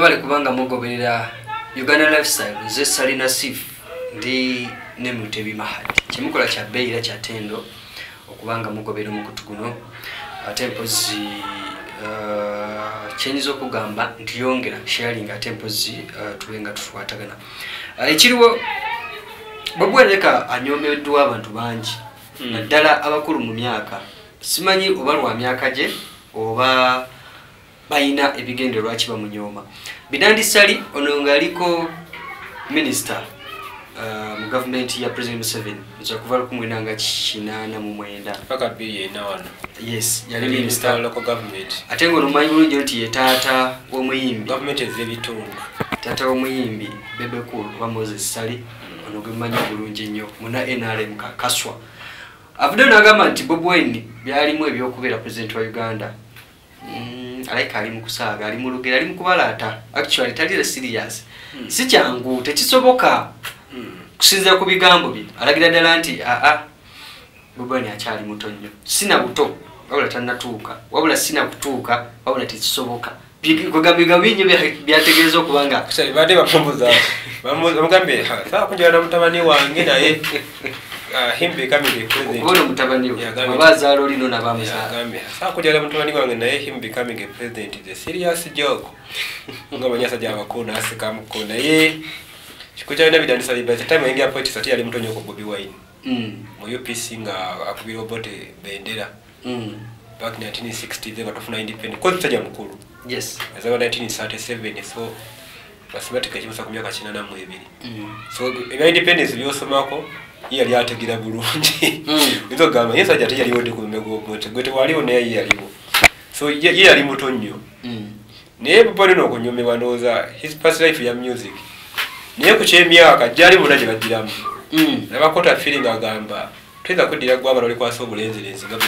mwebale kubanga mugoberera uganda lifestyle nze salina sif ndi ne mutebi mahadi kyemukola kya bbeeyi era kyatendo okubanga mugobera omukutu guno ate mpozi uh, kyenyinza okugamba nti yongera sharing ate mpozi uh, tube nga tukwatagana. Uh, ekiriwo bwebwereka anyomeddwa abantu bangi Mm. naddala abakulu mu myaka. Simanyi oba lwa myaka gye oba balina ebigende lwaki bamunyooma. Binandisali ono ngaaliko minisita uh, mu gavumenti ya president museveni nza kuva lukumwenda nga kinaana mu mwenda. Yes yali minisita ate nga onomanyi bulungi nti ye taata w'omuyimbi. Taata w'omuyimbi bebekul oba moses sali ono gwe mumanyi bulungi nnyo muna nrm kakaswa avuddeyo n'agamba nti bob wine byalimu ebyokubeera pulezidenti wa uganda. Mm, alayika ali mu kusaaga ali mu lugero ali mu kubalaata. Actually talira serious. Hmm. si kyangu tekisoboka. Kusinzira ku bigambo bye alagira ddala nti aa bob wine akyali muto nnyo. Sina buto. Wabula tannatuuka. Wabula sina kutuuka wabula tekisoboka. Kugambibwa bingi bya- byategeeza okuba nga badde bamumbuza bamugambye saa kunjala na mutabani wange naye ah, him becoming a president okubona omutabani we Yagambye oba azaala olino nabamuzaala yagambye saa kunjala mutabani wange naye him becoming a president is a serious joke. Nga banyasajja abakulu nasikamuko naye kiko kyalina bidandisa by the time yaingia politics ate yali muto nnyo ku bobi wine. Mm, mu upc nga akubira obote bendera. Mm, back 1960 nga tufuna independent kozi musajja mukulu yes. Yazaba 1937 so mathematica ekibusa ku myaka kinana mu ebiri Mm, so ebya independence byosomako ye yali ategera bulungi Mm. yesa jati yali ate yaliwodde ku lume gwobote gwe tewaliwo naye ye yaliwo so ye yali muto nnyo mm, naye no kunyume ndowooza his past life ya music. Naye ku kyemyaka gyali bonna gye bagiramu mm, nabakota feeling agamba tuyinza kuddira gwanga lolikwasa obulenzirenzi nga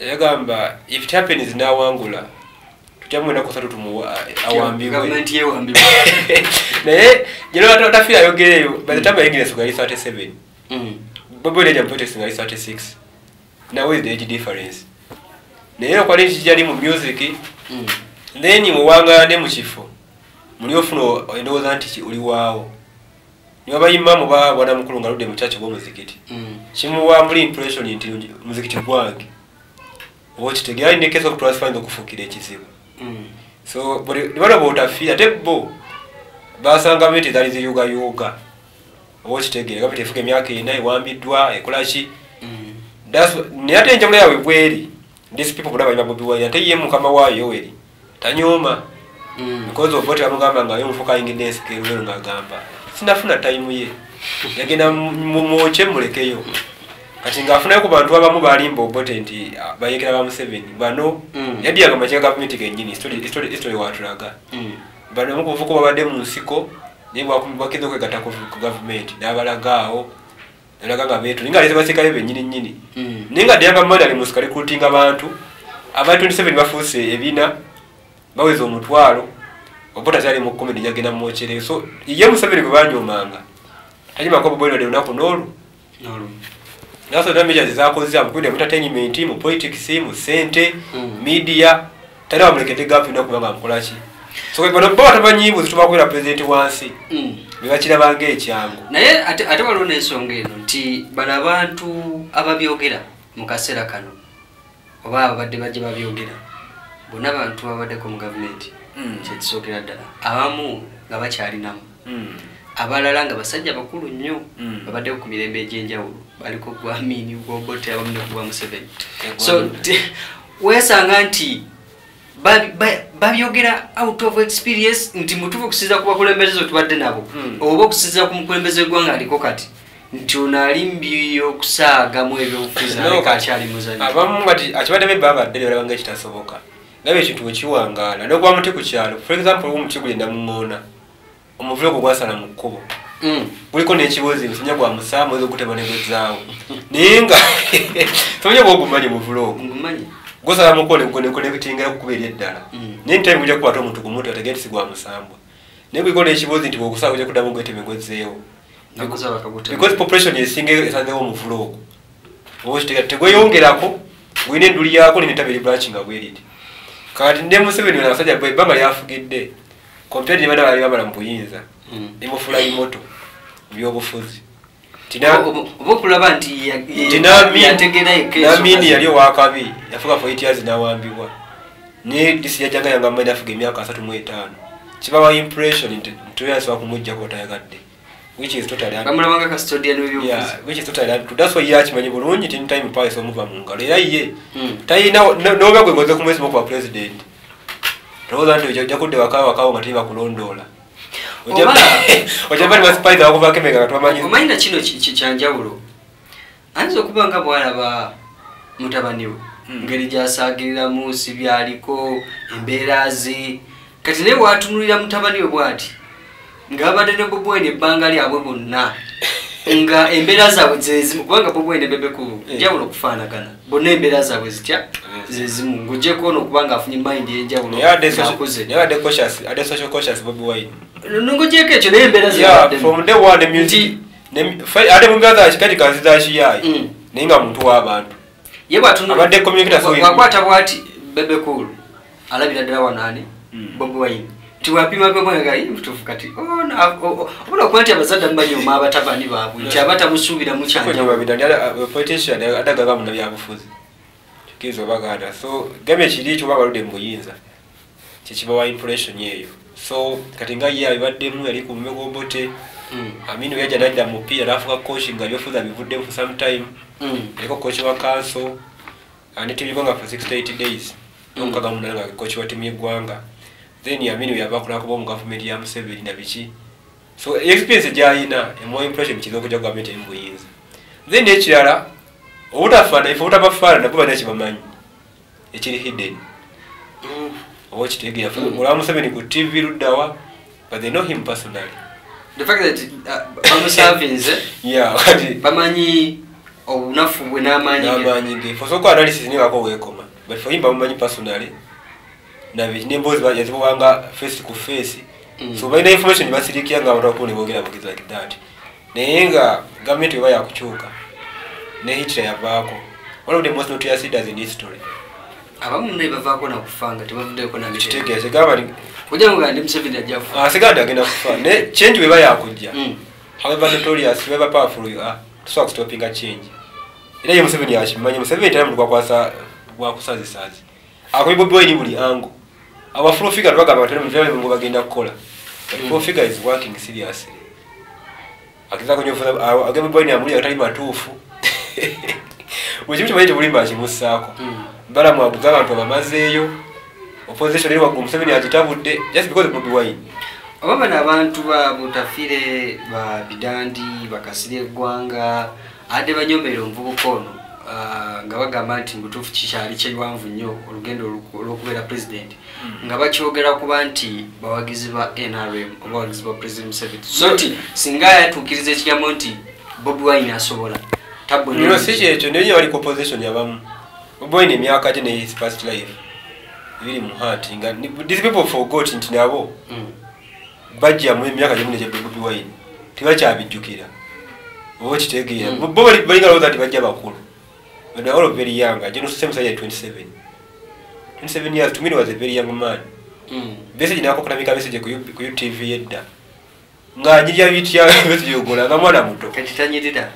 ya yagamba if it happens nawangula tujja mwena kusatu tumuwa awambibwe gavumenti yewambibwa naye gyeno otafiira ayogereyo by the time yayingira ensuga yali 37 Mm, bobi wine politics nga yali 36 now is the age difference? Naye okwali nti gyali mu music? Mm, then muwangala mu kifo muli ofuna endowooza nti oli waawo niwabayimamu ba bwana mukulu nga ludde mu kyaki gw'omuzikiti mm, kimuwa muli impression nti muzikiti gwange oba okitegeera alina ekesa okutwasifayinza okufuukira ekizibu mm, so buli nibalaba otafiira ate bo basanga bete zali ziyugayuga oba okitegeera gavumenti efuka emyaka ena ewambiddwa ekolaki mm, naye ate enjawulo yaabwe bweri these people bonna balina bobi wine ate ye mukama waayo yoweri tanyooma. Mm. because of what bamugamba nga ye omufuka ayingidde ensikeerulero ng'agamba sinafuna time ye. Yagenda mumwoke mulekeyo kati ng'afunayo ku bantu abamu balimba obote nti ah, bayekera ba museveni bano Mm. yaddiyaga makya gavumenti gennyini history watulaga Bano mukuvuko babadde mu nsiko naye bwakiza okwegatta ku gavumenti n'abalagaawo nalaga nga beetu naye nga aleze basirikale bennyini nnyini mm, naye nga ddeyanga mandali musika likutinga abantu aba 27 bafuuse ebina baweza omutwalo obota kyali mu komedi jagenda mumwokyerero so ye museveni gwe banyoomanga tanyimako bobwelode lunaku n'olu. N'olumu. naso damage zizakoze mu mu entertainment mu politics mu sente Mm. media tali bamulekedde gapu ina kubanga mukolaki so bano bo batamanyi buzi tubakwera president wansi Mm. bebakirabanga ekyangu naye ate waliwo n'ensonga eno nti bano abantu ababyogera mu kaseera kano oba ababadde bajja babyogera bonna bantu babaddeko mu gavumenti kyekisookera ddala. Abamu nga bakyalinamu Mm. abalala nga basajja bakulu nnyo Mm. babaddeko ku mirembe egy'enjawulo baliko gwamini gwobote abamu ne gwa museveni Egwa so weesanga nti ba- babyogera out of experience nti mutufu okusinza ku bakulembeze tubadde nabo. Mm. oba okusinza ku mukulembeze gwanga aliko kati nti ono ali mbi okusaagamu ebyobufuzi No, aleka kati akyali muzanyi abamu kati akibaddemu ebbanga ddene balabanga ekitasoboka. Naye ekintu wekiwangaala nokuba muti ku kyalo. For example omuti gwe namuŋoona omuvulo ogwo gwasala mu kkubo. Mm. guliko n'ekibuzi musanya gwa musaamu ne gwezaawo naye nga tomanya bwogumanyi muvulo ogwo ngumanyi gosala mukonekonekitingera kukuba eri eddala Mm. naye ntime gujja kukwata omuntu ku mutwe ategee tisigwa musambwa naye guliko n'ekibuzi nti bwogusaa gujja kuddamu nakuza bakagutema. because population esinga esanzewo omuvulo ogwo oba okitegeera tegweyongerako gwina enduli yako nenetaba eri branch nga bweriti kati ne museveni wena abasajja ebbanga lyafugidde compared ne bana bali bamala mu buyinza Mm. emufula imoto byobufuzi Oba- okulaba nti ya- ya- yategeera yekka namini ensonga yali owakabi yafuka for eight years nawambibwa. Ne disi yajjanga yanga mmaine afuga emyaka asatu mu etaano. Kibawa impression nti toyasobola kumuggyako otayagadde which is totally bamulabanga custodian w'ebyobufuzi Yeah, which is totally un- that's why ye akimanyi bulungi ti time pies omuva mu ngalo. Era ye Mm. talina no- noba gwe ngoze kumwesimu okuba president. Tolowooza nti ojja kudde wakawa wakawo nga tebakulondoola Oba- ojaba ni baspies abakuvako emega nga twamanyi omanyi na kino ki- ki- kyanjawulo ayinza okuba nga bwalaba mutabani we Mm. ngeri gyasaagiriramu si byaliko embeera ze kati naye watunulira mutabani we bwati ng'abadde ne bobwene ebbanga lyabwe bonna. Nga embeera zaabwe zezimu kubanga bobwene bebekulu Eh. njawulo okufaanagana bonna embeera zaabwe zitya? Yes. zezimu ng'ogyeko ono okuba ng'afunye mayindi ey'enjawulo naye nongogyeko ekyo naye embeera ate mumbeera za kikati kansi za kiyayi Mm. naye nga muntu w'abantu ye bwakwata bwati bebekulu alabira ddala wanaani Mm. bobi wine. Nti wapima bemwega mutuufu kati oh, obula okuba nti abazadde mubanyooma abatabani baabwe nti abatamusuubiramu kyanjawulo politician adagaga muna byabufuzi kikiriza obaganda. So gamye kiri kyoba baludde mu buyinza. Kyekibawa impression eyo so kati nga ye abibaddemu yali ku mumegobote Mm, amini yajja nadda mu mupiira nafuka coaching nga byofuzi abivuddemu for some time. Mm, yaliko coach wa council ne timu yeggwanga for 68 days. Nomukaga munana nga coach wa timu yeggwanga then amini yava kulakuba mu gavumenti ya museveni na biki. So experience gyayina emuwa impression kiza okujja gavumenti eri mubuyinza then ekirala obutafaana ife obutabafaana nabwo balina kibamanyi. Ekiri hidden. mm. Oba okitegeera Mm. olaba museveni ku tv luddawa but they know him personally. The fact that uh, bamusavinze yeah kati bamanyi obunafu bwe n'amaanyi ge. fosooka analysis niwako weekoma but for him bamumanyi personally nemboozi yazibwanga face ku face. Mm. so balina information basirikira nga abantu bakulu nebogera like that. Naye nga gavumenti weba yakukyuka ne hitler yavaako one of the most notorious leaders in history abamu naye bavaako nakufanga tebavuddeko namiteeka kitegeeza kigamba ni ojja mugaa ndi museveni ajja kufa. Asiganda agenda kufa. Ne change weba yakujja Mm. however notorious? Weba powerful tusobola kustopinga change. Era ye museveni akimanyi museveni tera muntu gwakusazisazi akoye bobi wine buli ango aba full figure bagamba batera mu ngo bagenda kukola. But full figure is working seriously. Akizako nyo agamba bobi wine amuli atali matuufu. Wekimu kimanyi tebulimba akimussaako Mm. Bala mwaguza abantu abamazeeyo opposition eri waggulu museveni agitabudde just because of bobi wine. Oba bano abantu ba butafire ba bidandi bakasira eggwanga adde banyomerera omuvubuka ono ah, nga bagamba nti mutuufu kikyali kyewanvu nnyo olugendo olw'okubeera president nga bakyogera kuba nti bawagizi ba nrm oba bawagizi ba president museveni. So nti singa yatuukiriza ekigambo nti bobi wine asobola tabwe no si kyekyo naye bali opposition yabamu oboyina emyaka gye ne his past life ebiri mu heart nga these people forgot nti nabo Mm. bajja mu emyaka gye munegya bobi wine tebakyabijjukira. Oba okitegeera Mm. bo bali- balinga lowooza nti bajja bakulu. But they are all very young. Ajja nosuse musajja 27 27 years to me was a very young man. Mm. message nakokutamika message ku utv yedda. Nga nyirya bitya message ogola nga mwana muto.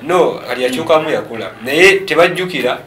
No kati yakyukamu yakula. Naye tebajjukira